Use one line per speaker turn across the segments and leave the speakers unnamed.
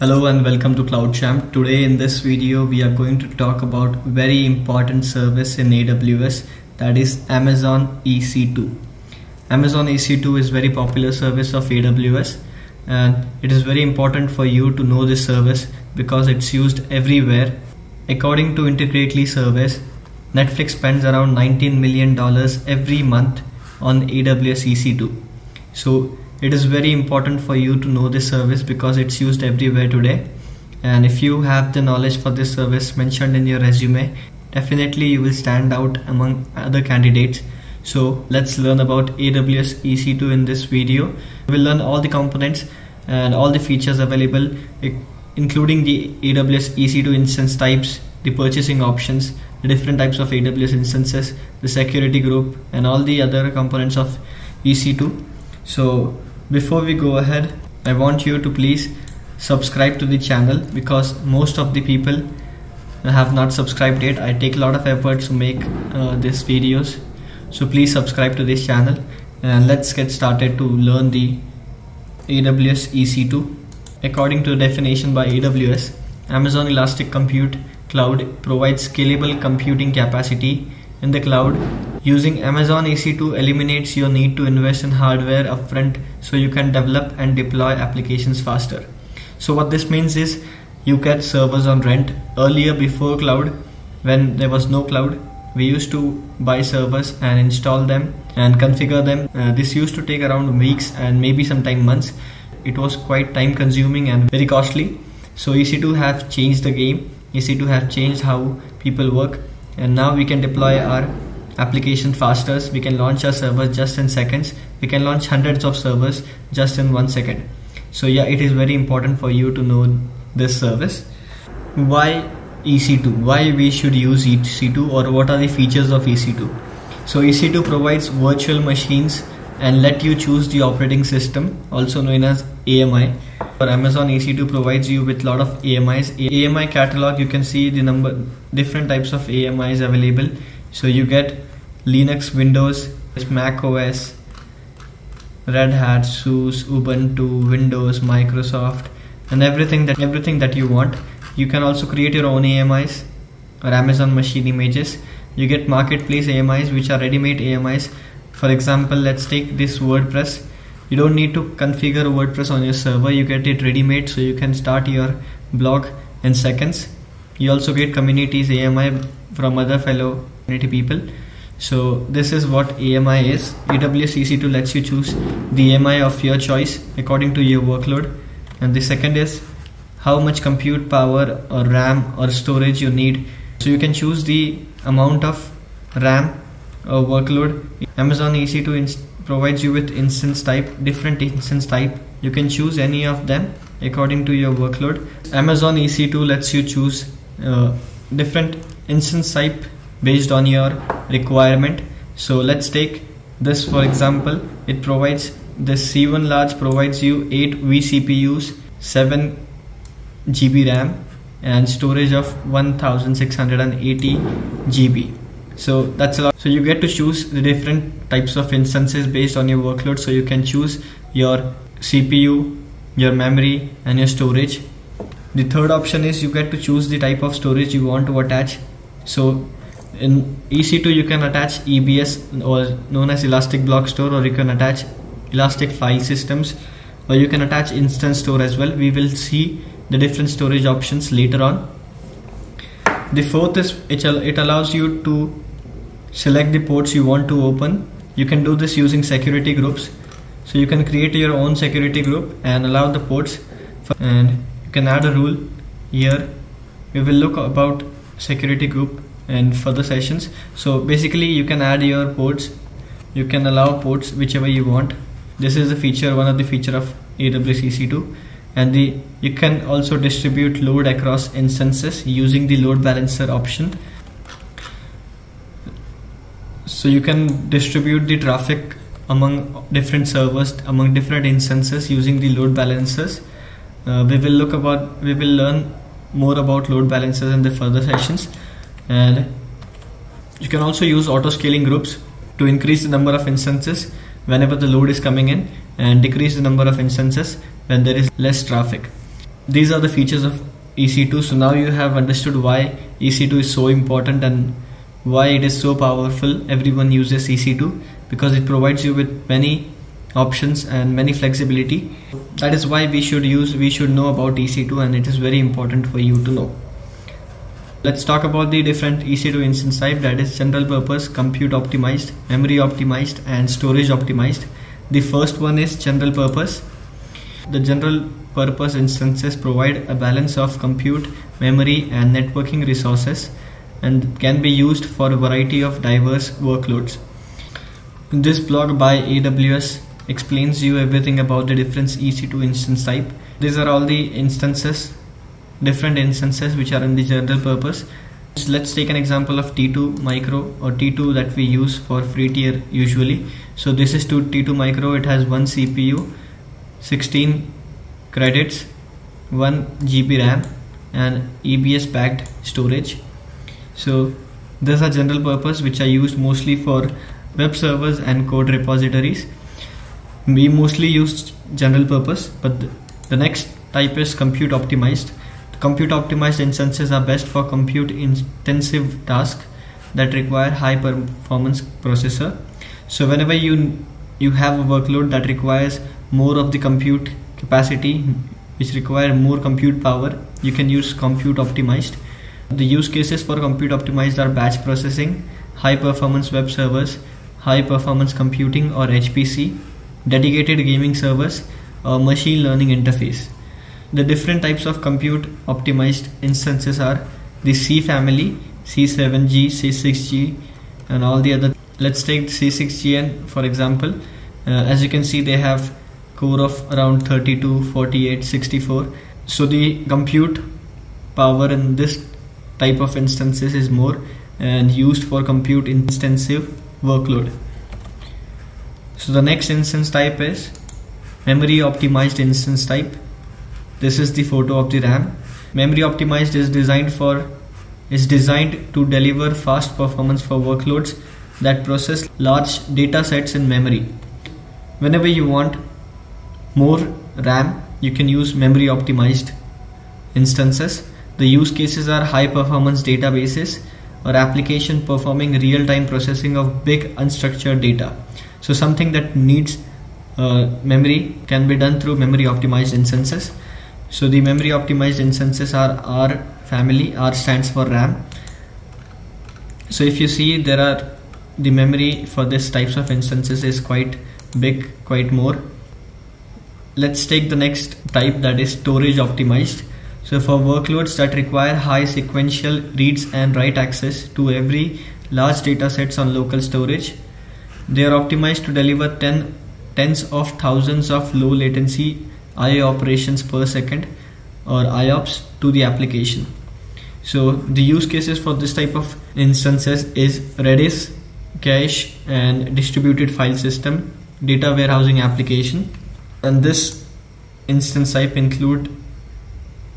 Hello and welcome to CloudChamp. Today in this video we are going to talk about very important service in AWS that is Amazon EC2. Amazon EC2 is very popular service of AWS and it is very important for you to know this service because it's used everywhere. According to Intricately service, Netflix spends around 19 million dollars every month on AWS EC2. So it is very important for you to know this service because it's used everywhere today. And if you have the knowledge for this service mentioned in your resume definitely you will stand out among other candidates. So let's learn about AWS EC2 in this video. We'll learn all the components and all the features available including the AWS EC2 instance types the purchasing options the different types of AWS instances the security group and all the other components of EC2 so before we go ahead, I want you to please subscribe to the channel because most of the people have not subscribed yet. I take a lot of effort to make uh, these videos. So please subscribe to this channel and let's get started to learn the AWS EC2. According to the definition by AWS, Amazon Elastic Compute Cloud provides scalable computing capacity in the cloud Using Amazon EC2 eliminates your need to invest in hardware upfront so you can develop and deploy applications faster. So what this means is you get servers on rent. Earlier before cloud, when there was no cloud, we used to buy servers and install them and configure them. Uh, this used to take around weeks and maybe sometime months. It was quite time consuming and very costly. So EC2 have changed the game. EC2 have changed how people work and now we can deploy our application faster. We can launch our servers just in seconds. We can launch hundreds of servers just in one second. So yeah it is very important for you to know this service. Why EC2 why we should use EC2 or what are the features of EC2 so EC2 provides virtual machines and let you choose the operating system also known as AMI for Amazon EC2 provides you with a lot of AMIs AMI catalog you can see the number different types of AMIs available so you get Linux, Windows, Mac OS, Red Hat, SUSE, Ubuntu, Windows, Microsoft, and everything that everything that you want. You can also create your own AMIs or Amazon machine images. You get marketplace AMIs which are ready-made AMIs. For example, let's take this WordPress. You don't need to configure WordPress on your server. You get it ready-made so you can start your blog in seconds. You also get communities AMI from other fellow community people so this is what AMI is. AWS EC2 lets you choose the AMI of your choice according to your workload. And the second is how much compute power or RAM or storage you need. So you can choose the amount of RAM or workload. Amazon EC2 provides you with instance type, different instance type. You can choose any of them according to your workload. Amazon EC2 lets you choose uh, different instance type based on your requirement so let's take this for example it provides the C1 large provides you 8 vCPUs 7 GB RAM and storage of 1680 GB so that's a lot so you get to choose the different types of instances based on your workload so you can choose your CPU your memory and your storage the third option is you get to choose the type of storage you want to attach so in EC2 you can attach EBS or known as Elastic Block Store or you can attach Elastic File Systems or you can attach Instance Store as well. We will see the different storage options later on. The fourth is it, it allows you to select the ports you want to open. You can do this using security groups. So you can create your own security group and allow the ports and you can add a rule here. We will look about security group in further sessions so basically you can add your ports you can allow ports whichever you want this is a feature one of the feature of AWS EC2 and the you can also distribute load across instances using the load balancer option. So you can distribute the traffic among different servers among different instances using the load balancers. Uh, we will look about we will learn more about load balancers in the further sessions. And you can also use auto scaling groups to increase the number of instances whenever the load is coming in and decrease the number of instances when there is less traffic. These are the features of EC2 so now you have understood why EC2 is so important and why it is so powerful. Everyone uses EC2 because it provides you with many options and many flexibility. That is why we should use we should know about EC2 and it is very important for you to know let's talk about the different EC2 instance type that is general purpose compute optimized memory optimized and storage optimized. The first one is general purpose. The general purpose instances provide a balance of compute memory and networking resources and can be used for a variety of diverse workloads. This blog by AWS explains you everything about the different EC2 instance type. These are all the instances, different instances which are in the general purpose. Let's take an example of T2 micro or T2 that we use for free tier usually. So this is to T2 micro, it has one CPU, 16 credits, 1 GB RAM and EBS backed storage. So these are general purpose which are used mostly for web servers and code repositories we mostly use general purpose but the next type is compute optimized compute optimized instances are best for compute intensive tasks that require high performance processor so whenever you you have a workload that requires more of the compute capacity which require more compute power you can use compute optimized the use cases for compute optimized are batch processing high performance web servers high performance computing or HPC dedicated gaming servers, or machine learning inference. The different types of compute optimized instances are the C family, C7G, C6G, and all the other. Let's take C6GN for example. Uh, as you can see, they have core of around 32, 48, 64. So the compute power in this type of instances is more and used for compute intensive workload. So the next instance type is memory optimized instance type. This is the photo of the RAM. Memory optimized is designed for is designed to deliver fast performance for workloads that process large data sets in memory. Whenever you want more RAM, you can use memory optimized instances. The use cases are high performance databases or application performing real-time processing of big unstructured data. So something that needs uh, memory can be done through memory optimized instances. So the memory optimized instances are R family, R stands for RAM. So if you see there are the memory for this types of instances is quite big, quite more. Let's take the next type that is storage optimized. So for workloads that require high sequential reads and write access to every large data sets on local storage, they are optimized to deliver 10 tens of thousands of low latency IO operations per second or IOPS to the application. So the use cases for this type of instances is Redis, cache and distributed file system, data warehousing application and this instance type include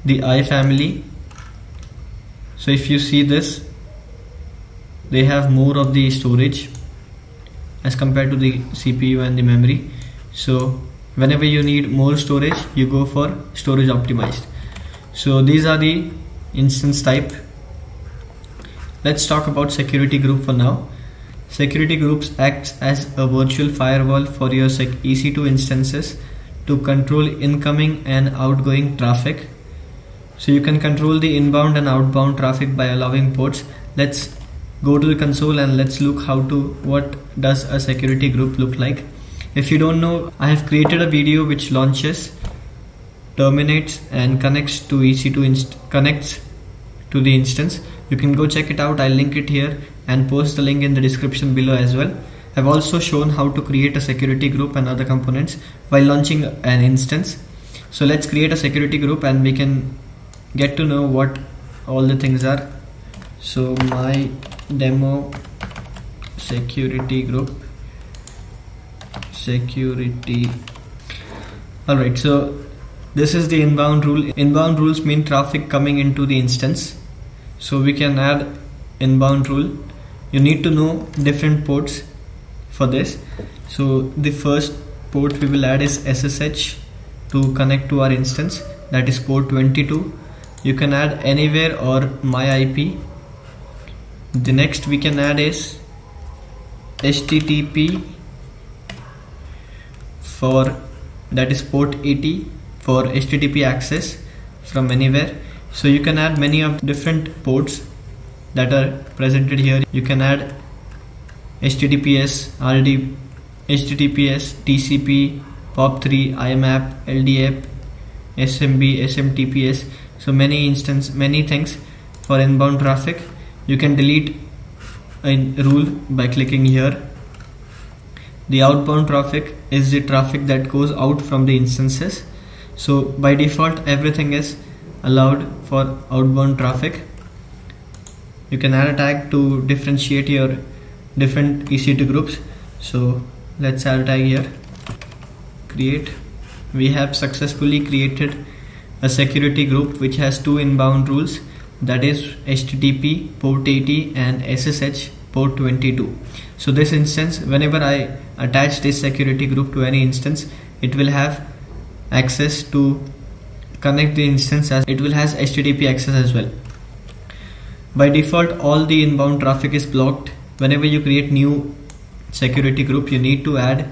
the I family. So if you see this, they have more of the storage as compared to the CPU and the memory so whenever you need more storage you go for storage optimized. So these are the instance type. Let's talk about security group for now. Security groups acts as a virtual firewall for your EC2 instances to control incoming and outgoing traffic. So you can control the inbound and outbound traffic by allowing ports. Let's go to the console and let's look how to what does a security group look like if you don't know I have created a video which launches terminates and connects to EC2 connects to the instance. You can go check it out. I'll link it here and post the link in the description below as well. I've also shown how to create a security group and other components while launching an instance. So let's create a security group and we can get to know what all the things are. So my demo security group security. Alright so this is the inbound rule. Inbound rules mean traffic coming into the instance. So we can add inbound rule. You need to know different ports for this. So the first port we will add is SSH to connect to our instance. That is port 22 you can add anywhere or my IP the next we can add is HTTP for that is port 80 for HTTP access from anywhere. So you can add many of different ports that are presented here. You can add HTTPS RD HTTPS TCP POP3 IMAP LDAP SMB SMTPS so many instance many things for inbound traffic. You can delete a rule by clicking here the outbound traffic is the traffic that goes out from the instances. So by default everything is allowed for outbound traffic. You can add a tag to differentiate your different EC2 groups. So let's add a tag here. Create. We have successfully created a security group which has two inbound rules. That is HTTP port 80 and SSH port 22 so this instance whenever I attach this security group to any instance it will have access to connect the instance as it will has HTTP access as well. By default all the inbound traffic is blocked. Whenever you create new security group you need to add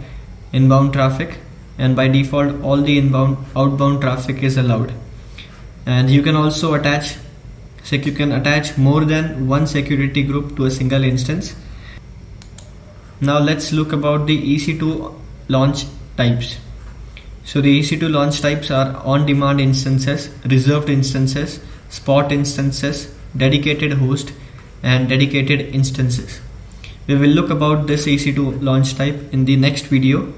inbound traffic. And by default all the inbound outbound traffic is allowed. And you can also attach you can attach more than one security group to a single instance now let's look about the EC2 launch types. So the EC2 launch types are on-demand instances reserved instances spot instances dedicated host and dedicated instances. We will look about this EC2 launch type in the next video.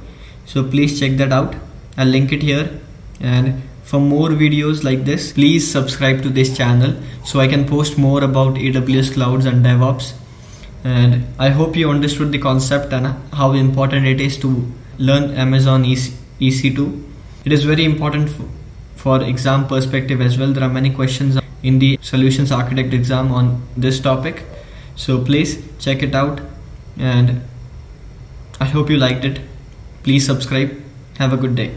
So please check that out. I'll link it here. And for more videos like this please subscribe to this channel so I can post more about AWS clouds and DevOps and I hope you understood the concept and how important it is to learn Amazon EC2 it is very important for exam perspective as well. There are many questions in the solutions architect exam on this topic. So please check it out. And I hope you liked it. Please subscribe. Have a good day